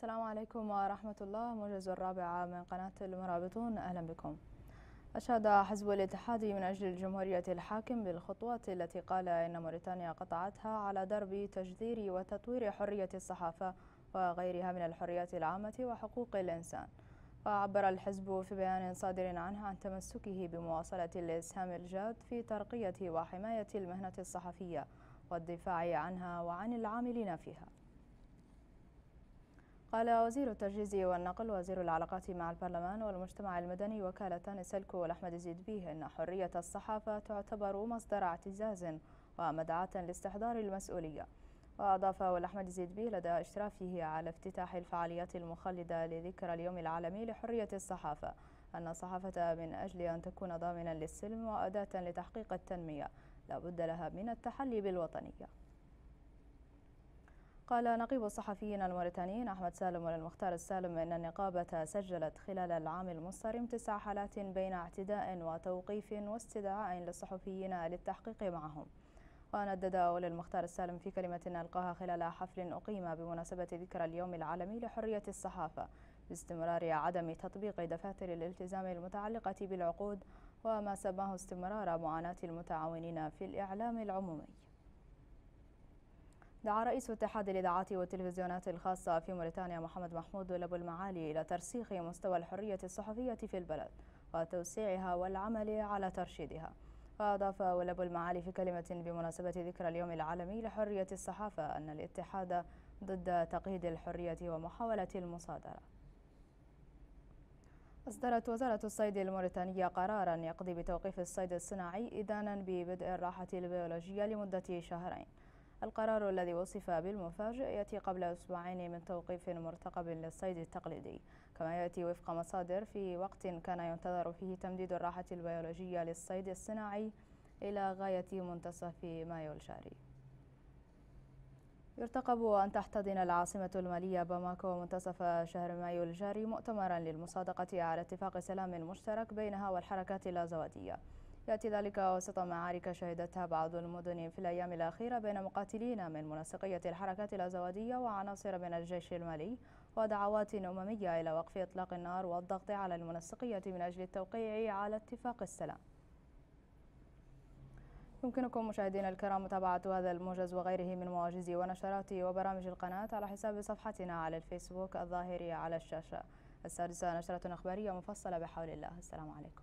السلام عليكم ورحمة الله. موجز الرابعة من قناة المرابطون أهلا بكم. أشاد حزب الاتحاد من أجل الجمهورية الحاكم بالخطوات التي قال إن موريتانيا قطعتها على درب تجذير وتطوير حرية الصحافة وغيرها من الحريات العامة وحقوق الإنسان. وعبر الحزب في بيان صادر عنه عن تمسكه بمواصلة الإسهام الجاد في ترقية وحماية المهنة الصحفية والدفاع عنها وعن العاملين فيها. قال وزير التجهيز والنقل وزير العلاقات مع البرلمان والمجتمع المدني وكالة سلكو والأحمد زيد بيه أن حرية الصحافة تعتبر مصدر اعتزاز ومدعاة لاستحضار المسؤولية. وأضاف والأحمد زيد بيه لدى إشرافه على افتتاح الفعاليات المخلدة لذكرى اليوم العالمي لحرية الصحافة أن الصحافة من أجل أن تكون ضامنا للسلم وأداة لتحقيق التنمية لا بد لها من التحلي بالوطنية. قال نقيب الصحفيين الموريتانيين أحمد سالم والمختار السالم إن النقابة سجلت خلال العام المنصرم تسع حالات بين اعتداء وتوقيف واستدعاء للصحفيين للتحقيق معهم. وندد أول المختار السالم في كلمة ألقاها خلال حفل أقيم بمناسبة ذكرى اليوم العالمي لحرية الصحافة باستمرار عدم تطبيق دفاتر الالتزام المتعلقة بالعقود وما سماه استمرار معاناة المتعاونين في الإعلام العمومي. دعا رئيس اتحاد الإذاعات والتلفزيونات الخاصة في موريتانيا محمد محمود لبو المعالي إلى ترسيخ مستوى الحرية الصحفية في البلد وتوسيعها والعمل على ترشيدها. وأضاف ولبو المعالي في كلمة بمناسبة ذكرى اليوم العالمي لحرية الصحافة أن الاتحاد ضد تقييد الحرية ومحاولة المصادرة. أصدرت وزارة الصيد الموريتانية قرارا يقضي بتوقيف الصيد الصناعي إذانا ببدء الراحة البيولوجية لمدة شهرين. القرار الذي وصف بالمفاجئ يأتي قبل أسبوعين من توقيف مرتقب للصيد التقليدي. كما يأتي وفق مصادر في وقت كان ينتظر فيه تمديد الراحة البيولوجية للصيد الصناعي إلى غاية منتصف مايو الجاري. يرتقب أن تحتضن العاصمة المالية باماكو منتصف شهر مايو الجاري مؤتمرا للمصادقة على اتفاق سلام مشترك بينها والحركات الأزوادية يأتي ذلك وسط معارك شهدتها بعض المدن في الأيام الأخيرة بين مقاتلين من منسقية الحركات الأزوادية وعناصر من الجيش المالي ودعوات أممية إلى وقف إطلاق النار والضغط على المنسقية من أجل التوقيع على اتفاق السلام. يمكنكم مشاهدينا الكرام متابعة هذا الموجز وغيره من مواجز ونشرات وبرامج القناة على حساب صفحتنا على الفيسبوك الظاهر على الشاشة. السادسة نشرة أخبارية مفصلة بحول الله. السلام عليكم.